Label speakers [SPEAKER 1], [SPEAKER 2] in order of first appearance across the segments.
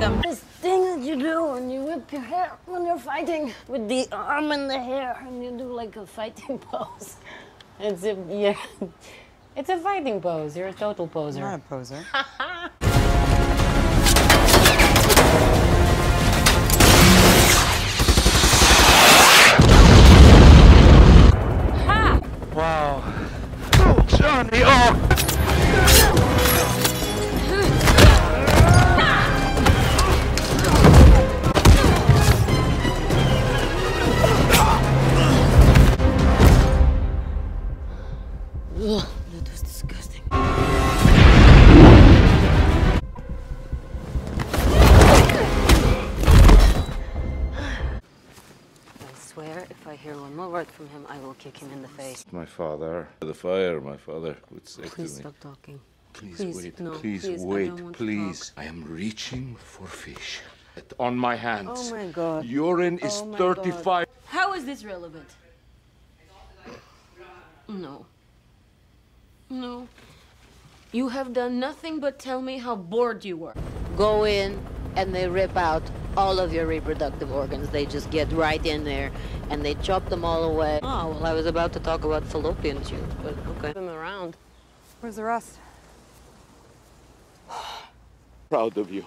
[SPEAKER 1] welcome.
[SPEAKER 2] This thing that you do when you whip your hair when you're fighting with the arm and the hair, and you do like a fighting pose.
[SPEAKER 1] It's a yeah. It's a fighting pose. You're a total poser.
[SPEAKER 3] Not a poser.
[SPEAKER 4] Wow. Oh, Johnny, oh!
[SPEAKER 2] Ugh, that was disgusting.
[SPEAKER 1] I swear, if I hear one more word from him, I will kick him in the face.
[SPEAKER 5] My father, the fire, my father would say
[SPEAKER 1] Please
[SPEAKER 5] to me.
[SPEAKER 1] stop talking.
[SPEAKER 5] Please,
[SPEAKER 1] Please,
[SPEAKER 5] wait,
[SPEAKER 1] no,
[SPEAKER 5] please,
[SPEAKER 1] please, I
[SPEAKER 5] wait,
[SPEAKER 1] don't want to
[SPEAKER 5] please.
[SPEAKER 1] talk.
[SPEAKER 5] I am reaching for fish. On my hands.
[SPEAKER 1] Oh my god.
[SPEAKER 5] Urine is
[SPEAKER 1] Oh my
[SPEAKER 5] 35.
[SPEAKER 1] How is this relevant? No. No. You have done nothing but tell me how bored you were. Go in and they rip out all of your reproductive organs. They just get right in there and they chop them all away. Oh, well, I was about to talk about fallopian tubes, but okay. Them around.
[SPEAKER 3] Where's the rest?
[SPEAKER 5] Proud of you.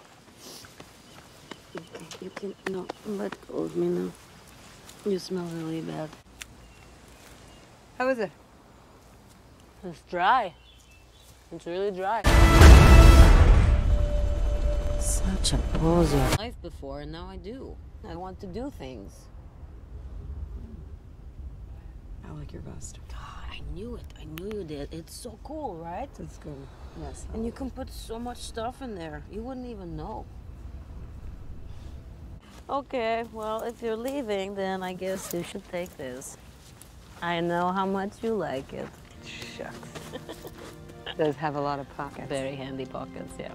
[SPEAKER 1] Okay, you can no let go of me now. You smell really bad.
[SPEAKER 3] How is it?
[SPEAKER 1] It's dry. It's really dry. Such a poser. Life before, and now I do. I want to do things.
[SPEAKER 3] I like your vest.
[SPEAKER 1] God, I knew it. I knew you did. It's so cool, right?
[SPEAKER 3] It's good. Yes.
[SPEAKER 1] And you can put so much stuff in there. You wouldn't even know. Okay, well, if you're leaving, then I guess you should take this. I know how much you like it.
[SPEAKER 3] Shucks. Does have a lot of pockets.
[SPEAKER 1] Very handy pockets, yeah.